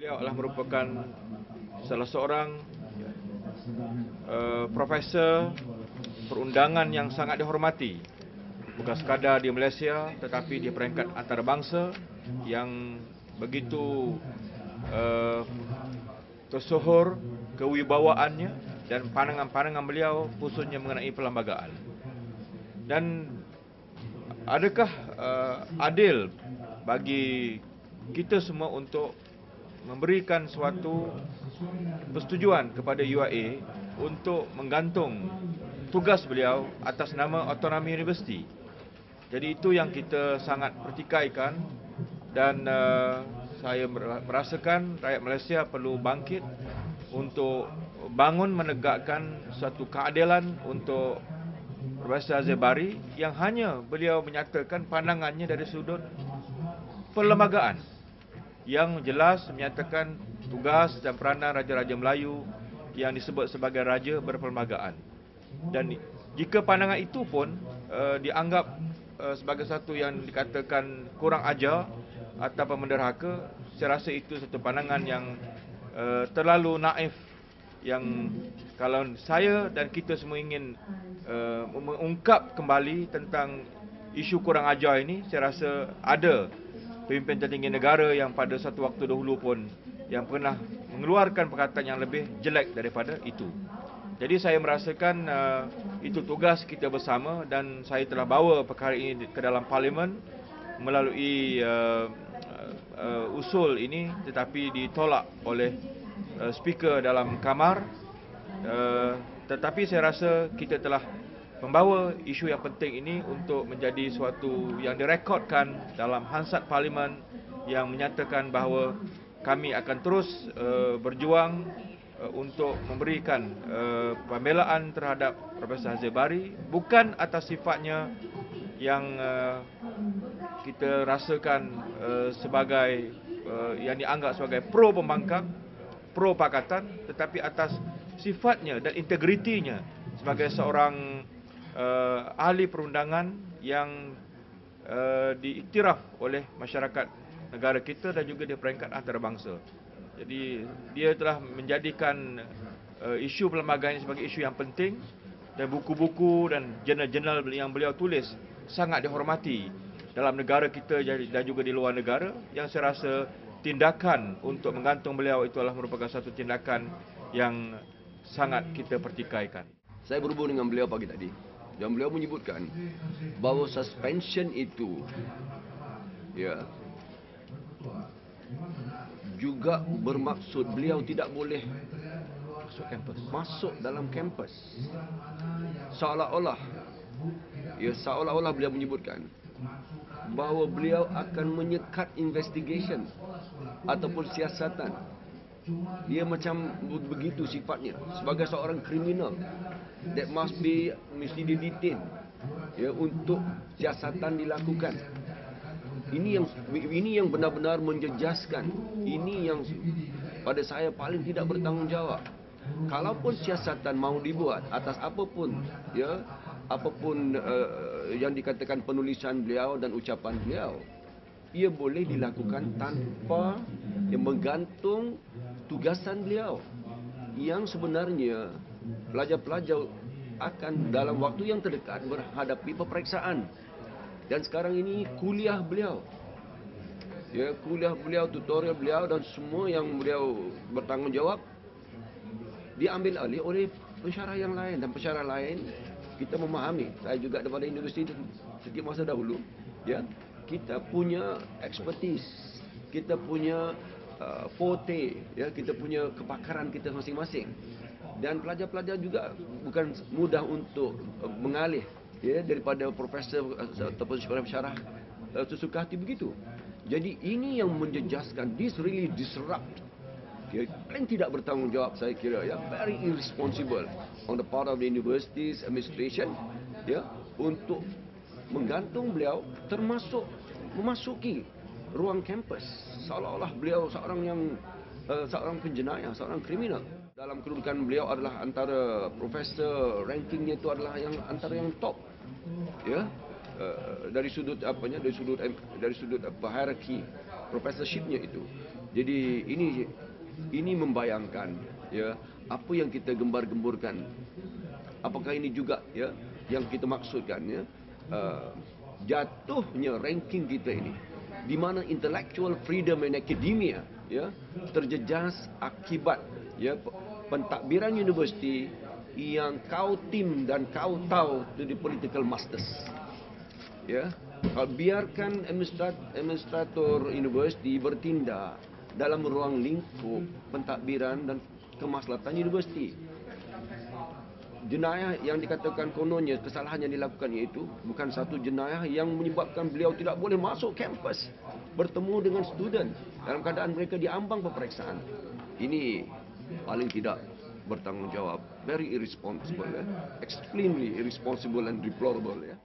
Beliau adalah merupakan salah seorang uh, profesor perundangan yang sangat dihormati. Bukan sekadar di Malaysia tetapi di peringkat antarabangsa yang begitu uh, tersohor kewibawaannya dan pandangan-pandangan beliau khususnya mengenai perlembagaan. Dan adakah uh, adil bagi kita semua untuk memberikan suatu persetujuan kepada UIA untuk menggantung tugas beliau atas nama Autonomi Universiti. Jadi itu yang kita sangat pertikaikan dan uh, saya merasakan rakyat Malaysia perlu bangkit untuk bangun menegakkan suatu keadilan untuk Profesor Azebari yang hanya beliau menyatakan pandangannya dari sudut perlembagaan yang jelas menyatakan tugas dan peranan Raja-Raja Melayu yang disebut sebagai Raja berperlembagaan. Dan jika pandangan itu pun uh, dianggap uh, sebagai satu yang dikatakan kurang ajar atau menderhaka, saya rasa itu satu pandangan yang uh, terlalu naif yang kalau saya dan kita semua ingin uh, mengungkap kembali tentang isu kurang ajar ini, saya rasa ada pemimpin tertinggi negara yang pada satu waktu dahulu pun yang pernah mengeluarkan perkataan yang lebih jelek daripada itu. Jadi saya merasakan uh, itu tugas kita bersama dan saya telah bawa perkara ini ke dalam parlimen melalui uh, uh, usul ini tetapi ditolak oleh uh, speaker dalam kamar. Uh, tetapi saya rasa kita telah membawa isu yang penting ini untuk menjadi suatu yang direkodkan dalam Hansat Parlimen yang menyatakan bahawa kami akan terus uh, berjuang uh, untuk memberikan uh, pembelaan terhadap Profesor Hazir Bari bukan atas sifatnya yang uh, kita rasakan uh, sebagai uh, yang dianggap sebagai pro pembangkang, pro pakatan tetapi atas sifatnya dan integritinya sebagai seorang uh, ahli perundangan yang uh, diiktiraf oleh masyarakat negara kita dan juga di peringkat antarabangsa. Jadi dia telah menjadikan uh, isu perlembagaan ini sebagai isu yang penting dan buku-buku dan jurnal-jurnal yang beliau tulis sangat dihormati dalam negara kita dan juga di luar negara yang saya rasa tindakan untuk menggantung beliau itu adalah merupakan satu tindakan yang sangat kita pertikaikan. Saya berhubung dengan beliau pagi tadi dan beliau menyebutkan bahawa suspension itu ya juga bermaksud beliau tidak boleh masuk kampus masuk dalam kampus seolah-olah ya seolah-olah beliau menyebutkan bahawa beliau akan menyekat investigation ataupun siasatan dia macam begitu sifatnya. Sebagai seorang kriminal that must be mesti didetain ya untuk siasatan dilakukan. Ini yang ini yang benar-benar menjejaskan. Ini yang pada saya paling tidak bertanggungjawab. Kalaupun siasatan mau dibuat atas apapun ya apapun uh, yang dikatakan penulisan beliau dan ucapan beliau ia boleh dilakukan tanpa yang menggantung tugasan beliau yang sebenarnya pelajar-pelajar akan dalam waktu yang terdekat berhadapi peperiksaan. Dan sekarang ini kuliah beliau. Ya kuliah beliau tutorial beliau dan semua yang beliau bertanggungjawab diambil alih oleh pensyarah yang lain. Dan pensyarah lain kita memahami. Saya juga daripada universiti setiap masa dahulu ya kita punya expertise, kita punya uh, forte, ya, kita punya kepakaran kita masing-masing. Dan pelajar-pelajar juga bukan mudah untuk uh, mengalih ya, daripada profesor uh, ataupun sekolah syarah uh, sesuka hati begitu. Jadi ini yang menjejaskan, this really disrupt. Ya, paling tidak bertanggungjawab saya kira ya very irresponsible on the part of the university's administration ya untuk menggantung beliau termasuk memasuki ruang kampus seolah-olah beliau seorang yang uh, seorang penjenayah, seorang kriminal. Dalam kedudukan beliau adalah antara profesor rankingnya itu adalah yang antara yang top. Ya. Uh, dari sudut apanya dari sudut dari sudut apa hierarki professorshipnya itu Jadi ini ini membayangkan ya apa yang kita gembar-gemburkan. Apakah ini juga ya yang kita maksudkan ya uh, jatuhnya ranking kita ini di mana intellectual freedom and academia ya terjejas akibat ya pentadbiran universiti yang kau tim dan kau tahu itu di political masters. Ya kalau biarkan administrat- administrator universiti bertindak dalam ruang lingkup pentadbiran dan kemaslahatan universiti jenayah yang dikatakan kononnya kesalahan yang dilakukan iaitu bukan satu jenayah yang menyebabkan beliau tidak boleh masuk kampus bertemu dengan student dalam keadaan mereka diambang peperiksaan. Ini paling tidak bertanggungjawab. Very irresponsible ya extremely irresponsible and deplorable ya